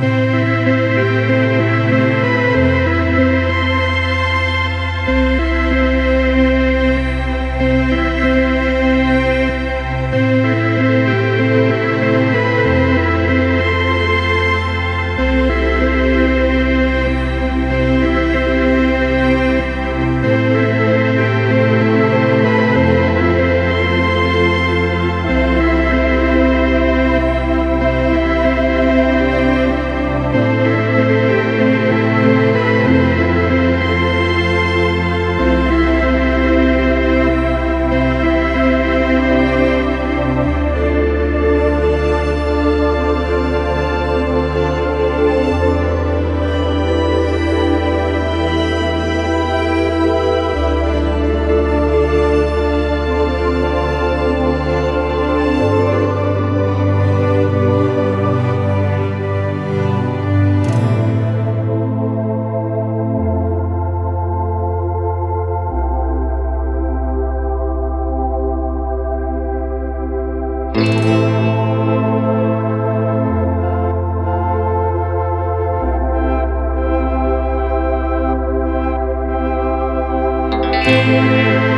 Música Música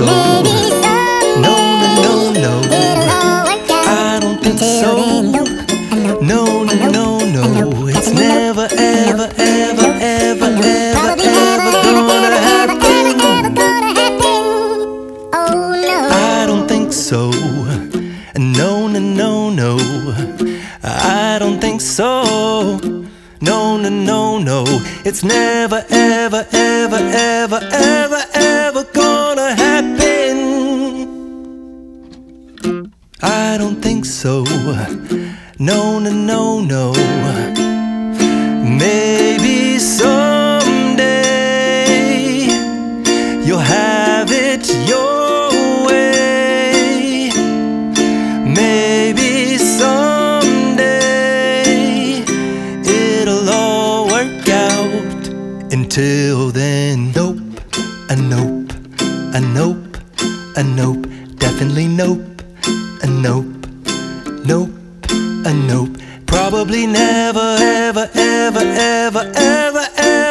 So. Maybe someday No, no, no, no. it'll all work out. I don't think Till so. then, I know. No, no, no, no. It's never, ever, ever, ever, ever, ever ever gonna happen. Oh no. I don't think so. No, no, no, no. I don't think so. No, no, no, no. It's never, ever, ever, ever, ever, ever so. No, no, no, no. Maybe someday you'll have it your way. Maybe someday it'll all work out. Until then, nope, a nope, a nope, a nope, definitely nope, a nope, nope, a nope. Probably never, ever, ever, ever, ever, ever